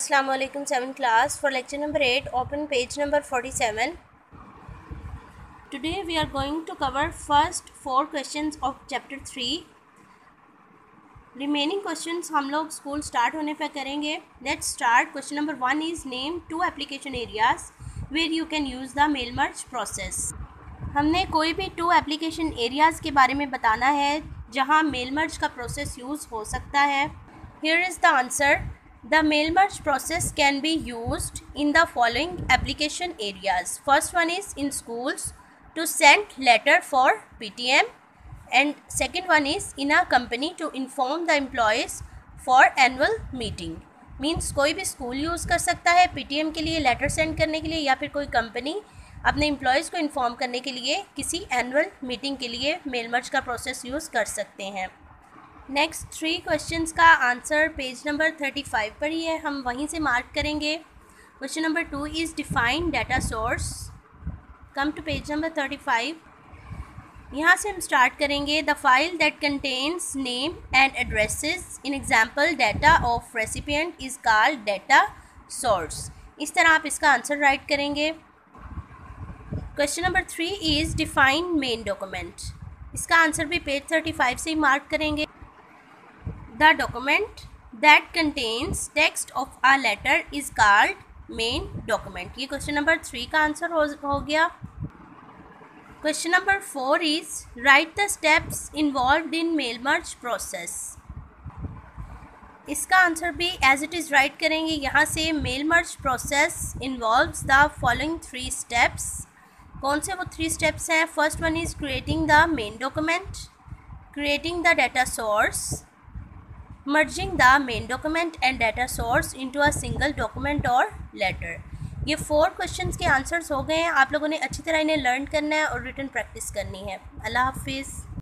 Assalamu alaikum 7th class. For lecture number 8 open page number 47 today we are going to cover first four questions of chapter 3 remaining questions हम लोग school start होने पर करेंगे. Let's start question number one is name two application areas where you can use the mail merge process हमने कोई भी to application areas के बारे में बताना है जहाँ मेल मर्ज का प्रोसेस यूज़ हो सकता है. Here is the answer the mail merge process can be used in the following application areas first one is in schools to send letter for P T M and second one is in a company to inform the employees for annual meeting means कोई भी school use कर सकता है P T M के लिए letter send करने के लिए या फिर कोई कंपनी अपने एम्प्लॉयज़ को इन्फॉर्म करने के लिए किसी एनुअल मीटिंग के लिए मेल मर्ज का प्रोसेस यूज़ कर सकते हैं। नेक्स्ट थ्री क्वेश्चंस का answer page number thirty five पर ही है। हम वहीं से मार्क करेंगे। Question number two is define data source come to page number thirty five यहाँ से हम स्टार्ट करेंगे। The file that contains name and addresses in example data of recipient is called data source इस तरह आप इसका answer write करेंगे। Question number three is define main document इसका आंसर भी पेज थर्टी फाइव से ही मार्क करेंगे। The document that contains text of a letter is called main document. ये क्वेश्चन नंबर थ्री का आंसर हो, हो गया. Question number four is write the steps involve in mail merge process इसका answer भी एज इट इज़ राइट करेंगे. यहाँ से mail merge process involves the following three steps कौन से वो थ्री स्टेप्स हैं? First one is creating the main document creating the data source merging the main document and data source into a single document और letter ये four questions के answers हो गए हैं। आप लोगों ने अच्छी तरह इन्हें लर्न करना है और रिटर्न प्रैक्टिस करनी है। अल्लाह हाफिज़।